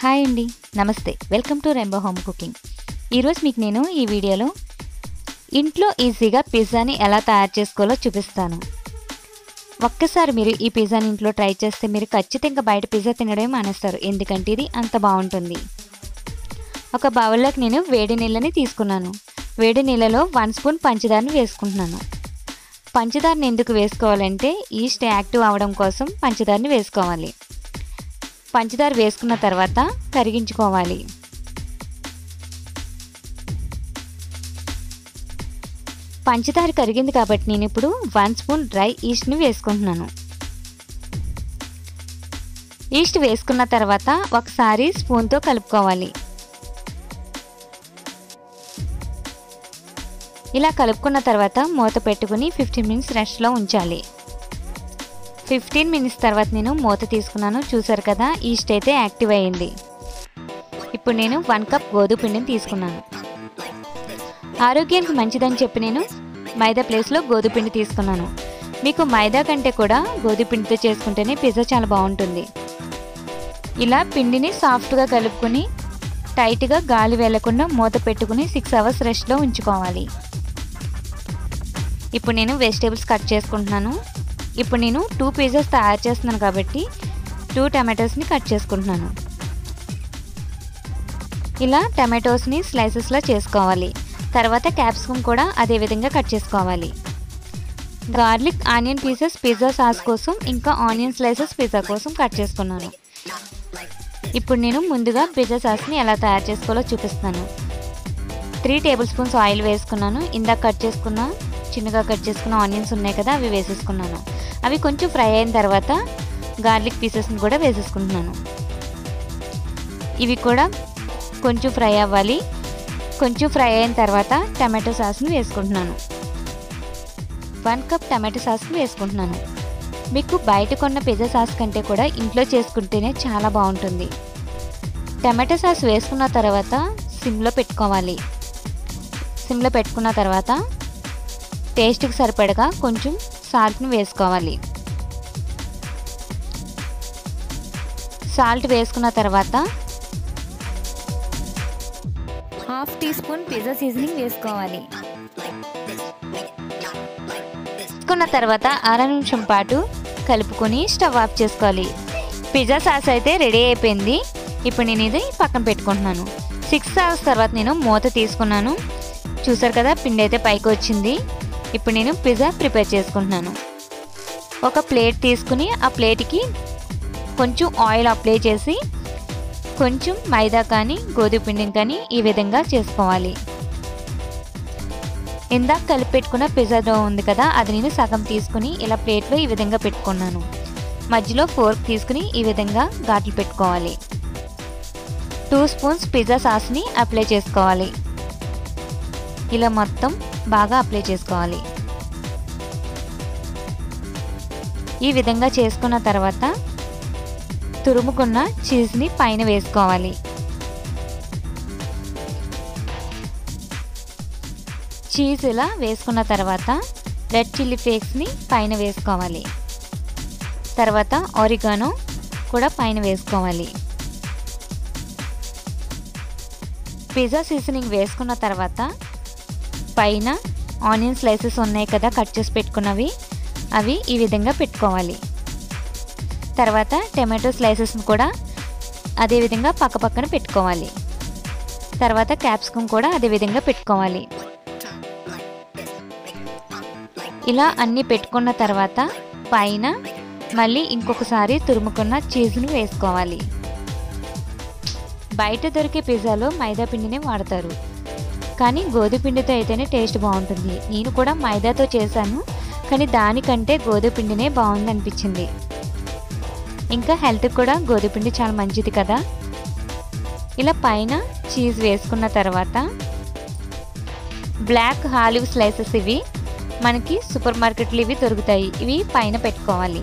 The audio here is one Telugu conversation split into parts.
హాయ్ అండి. నమస్తే. Welcome to rainbow home cooking. ఈరోజు మీకు నేను ఈ వీడియోలో ఇంట్లో ఈజీగా పిజ్జాని ఎలా తయారు చేసుకోవాలో చూపిస్తాను. ఒక్కసారి మీరు ఈ పిజ్జాని ఇంట్లో ట్రై చేస్తే మీరు ఖచ్చితంగా బయట పిజ్జా తినడమే మానేస్తారు. ఎందుకంటే ఇది అంత బాగుంటుంది. ఒక బౌల్లోకి నేను వేడి నీళ్ళని తీసుకున్నాను. వేడి నీళ్ళలో వన్ స్పూన్ పంచదారని వేసుకుంటున్నాను. పంచదారని ఎందుకు వేసుకోవాలంటే ఈస్ట్ యాక్టివ్ అవ్వడం కోసం పంచదారని వేసుకోవాలి. పంచదార వేసుకున్న తర్వాత కరిగించుకోవాలి. పంచదార కరిగింది కాబట్టి నేను ఇప్పుడు వన్ స్పూన్ డ్రై ఈస్ట్ని వేసుకుంటున్నాను. ఈస్ట్ వేసుకున్న తర్వాత ఒకసారి స్పూన్తో కలుపుకోవాలి. ఇలా కలుపుకున్న తర్వాత మూత పెట్టుకుని ఫిఫ్టీన్ మినిట్స్ రెస్ట్లో ఉంచాలి. ఫిఫ్టీన్ మినిట్స్ తర్వాత నేను మూత తీసుకున్నాను. చూసారు కదా ఈస్ట్ అయితే యాక్టివ్ అయ్యింది. ఇప్పుడు నేను వన్ కప్ గోధుమ పిండిని తీసుకున్నాను. ఆరోగ్యానికి మంచిదని చెప్పి నేను మైదా ప్లేస్లో గోధుమ పిండి తీసుకున్నాను. మీకు మైదా కంటే కూడా గోధుమ పిండితో చేసుకుంటేనే పిజ్జా చాలా బాగుంటుంది. ఇలా పిండిని సాఫ్ట్గా కలుపుకొని టైట్గా గాలి వెళ్ళకుండా మూత పెట్టుకుని సిక్స్ అవర్స్ రెస్ట్లో ఉంచుకోవాలి. ఇప్పుడు నేను వెజిటేబుల్స్ కట్ చేసుకుంటున్నాను. ఇప్పుడు నేను టూ పీజెస్ తయారు చేస్తున్నాను కాబట్టి టూ టమాటోస్ని కట్ చేసుకుంటున్నాను. ఇలా టమాటోస్ని స్లైసెస్లో చేసుకోవాలి. తర్వాత క్యాప్సికమ్ కూడా అదే విధంగా కట్ చేసుకోవాలి. Garlic onion pieces pizza sauce కోసం ఇంకా ఆనియన్ స్లైసెస్ పిజ్జా కోసం కట్ చేసుకున్నాను. ఇప్పుడు నేను ముందుగా పిజ్జా సాస్ని ఎలా తయారు చేసుకోవాలో చూపిస్తాను త్రీ టేబుల్ స్పూన్స్ ఆయిల్ వేసుకున్నాను. ఇందాక కట్ చేసుకున్న చిన్నగా కట్ చేసుకున్న ఆనియన్స్ ఉన్నాయి కదా అవి వేసేసుకున్నాను. అవి కొంచెం ఫ్రై అయిన తర్వాత గార్లిక్ పీసెస్ని కూడా వేసేసుకుంటున్నాను. ఇవి కూడా కొంచెం ఫ్రై అవ్వాలి. కొంచెం ఫ్రై అయిన తర్వాత టమాటో సాస్ని వేసుకుంటున్నాను. వన్ కప్ టమాటో సాస్ని వేసుకుంటున్నాను. మీకు బయట కొన్న పిజ్జా సాస్ కంటే కూడా ఇంట్లో చేసుకుంటేనే చాలా బాగుంటుంది. టమాటో సాస్ వేసుకున్న తర్వాత సిమ్లో పెట్టుకోవాలి. సిమ్లో పెట్టుకున్న తర్వాత టేస్ట్కి సరిపడగా కొంచెం సాల్ట్ని వేసుకోవాలి. సాల్ట్ వేసుకున్న తర్వాత half teaspoon pizza seasoning వేసుకోవాలి. వేసుకున్న తర్వాత అర నిమిషం పాటు కలుపుకొని స్టవ్ ఆఫ్ చేసుకోవాలి. పిజ్జా సాస్ అయితే రెడీ అయిపోయింది. ఇప్పుడు నేను ఇది పక్కన పెట్టుకుంటున్నాను. సిక్స్ అవర్స్ తర్వాత నేను మూత తీసుకున్నాను. చూసారు కదా పిండి అయితే పైకి వచ్చింది. ఇప్పుడు నేను పిజ్జా ప్రిపేర్ చేసుకుంటున్నాను. ఒక ప్లేట్ తీసుకుని ఆ ప్లేట్కి కొంచెం ఆయిల్ అప్లై చేసి కొంచెం మైదా కానీ గోధుమ పిండిని కానీ ఈ విధంగా చేసుకోవాలి. ఇందాక కలిపి పెట్టుకున్న పిజ్జా డో ఉంది కదా అది నేను సగం తీసుకుని ఇలా ప్లేట్లో ఈ విధంగా పెట్టుకున్నాను. మధ్యలో ఫోర్క్ తీసుకుని ఈ విధంగా ఘాట్లు పెట్టుకోవాలి. టూ స్పూన్స్ పిజ్జా సాస్ని అప్లై చేసుకోవాలి. ఇలా మొత్తం బాగా అప్లై చేసుకోవాలి. ఈ విధంగా చేసుకున్న తర్వాత తురుముకున్న చీజ్ని పైన వేసుకోవాలి. చీజ్ ఇలా వేసుకున్న తర్వాత రెడ్ చిల్లీ ఫ్లేక్స్ని పైన వేసుకోవాలి. తర్వాత ఆరిగానో కూడా పైన వేసుకోవాలి. పిజ్జా సీజనింగ్ వేసుకున్న తర్వాత పైన ఆనియన్ స్లైసెస్ ఉన్నాయి కదా కట్ చేసి పెట్టుకున్నవి. అవి ఈ విధంగా పెట్టుకోవాలి. తర్వాత టమాటో స్లైసెస్ని కూడా అదే విధంగా పక్క పక్కన పెట్టుకోవాలి. తర్వాత క్యాప్సికమ్ కూడా అదే విధంగా పెట్టుకోవాలి. ఇలా అన్నీ పెట్టుకున్న తర్వాత పైన మళ్ళీ ఇంకొకసారి తురుముకున్న చీజ్ను వేసుకోవాలి. బయట దొరికే పిజ్జాలో మైదా పిండిని వాడతారు. కానీ గోధుమపిండితో అయితేనే టేస్ట్ బాగుంటుంది. నేను కూడా మైదాతో చేశాను కానీ దానికంటే గోధుపిండినే బాగుంది అనిపించింది ఇంకా హెల్త్కి కూడా గోధుమపిండి చాలా మంచిది కదా. ఇలా పైన చీజ్ వేసుకున్న తర్వాత బ్లాక్ హాలివ్ స్లైసెస్ ఇవి మనకి సూపర్ మార్కెట్లు ఇవి దొరుకుతాయి. ఇవి పైన పెట్టుకోవాలి.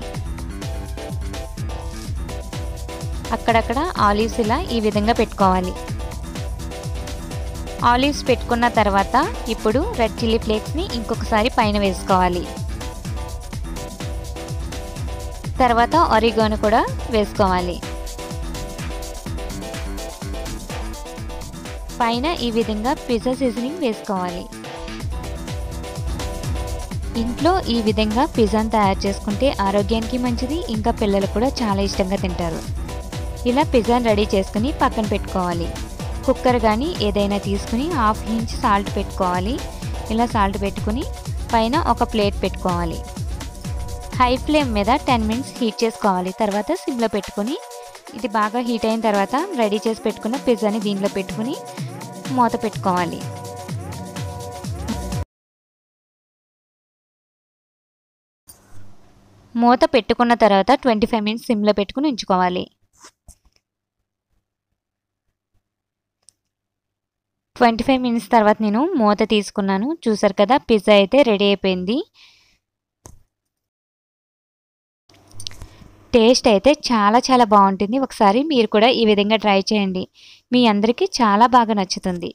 అక్కడక్కడ ఆలివ్స్ ఇలా ఈ విధంగా పెట్టుకోవాలి. ఆలివ్స్ పెట్టుకున్న తర్వాత ఇప్పుడు రెడ్ చిల్లీ ఫ్లేక్స్ని ఇంకొకసారి పైన వేసుకోవాలి. తర్వాత ఒరిగోను కూడా వేసుకోవాలి. పైన ఈ విధంగా పిజ్జా సీజనింగ్ వేసుకోవాలి. ఇంట్లో ఈ విధంగా పిజ్జాను తయారు చేసుకుంటే ఆరోగ్యానికి మంచిది ఇంకా పిల్లలు కూడా చాలా ఇష్టంగా తింటారు. ఇలా పిజ్జాని రెడీ చేసుకుని పక్కన పెట్టుకోవాలి. కుక్కర్ కానీ ఏదైనా తీసుకుని హాఫ్ ఇంచ్ సాల్ట్ పెట్టుకోవాలి. ఇలా సాల్ట్ పెట్టుకుని పైన ఒక ప్లేట్ పెట్టుకోవాలి. హై ఫ్లేమ్ మీద టెన్ మినిట్స్ హీట్ చేసుకోవాలి. తర్వాత సిమ్లో పెట్టుకుని ఇది బాగా హీట్ అయిన తర్వాత రెడీ చేసి పెట్టుకున్న పిజ్జాని దీంట్లో పెట్టుకుని మూత పెట్టుకోవాలి. మూత పెట్టుకున్న తర్వాత ట్వంటీ ఫైవ్ మినిట్స్ సిమ్లో పెట్టుకుని ఉంచుకోవాలి. ట్వంటీ ఫైవ్ మినిట్స్ తర్వాత నేను మూత తీసుకున్నాను. చూసారు కదా పిజ్జా అయితే రెడీ అయిపోయింది. టేస్ట్ అయితే చాలా చాలా బాగుంటుంది. ఒకసారి మీరు కూడా ఈ విధంగా ట్రై చేయండి. మీ అందరికీ చాలా బాగా నచ్చుతుంది.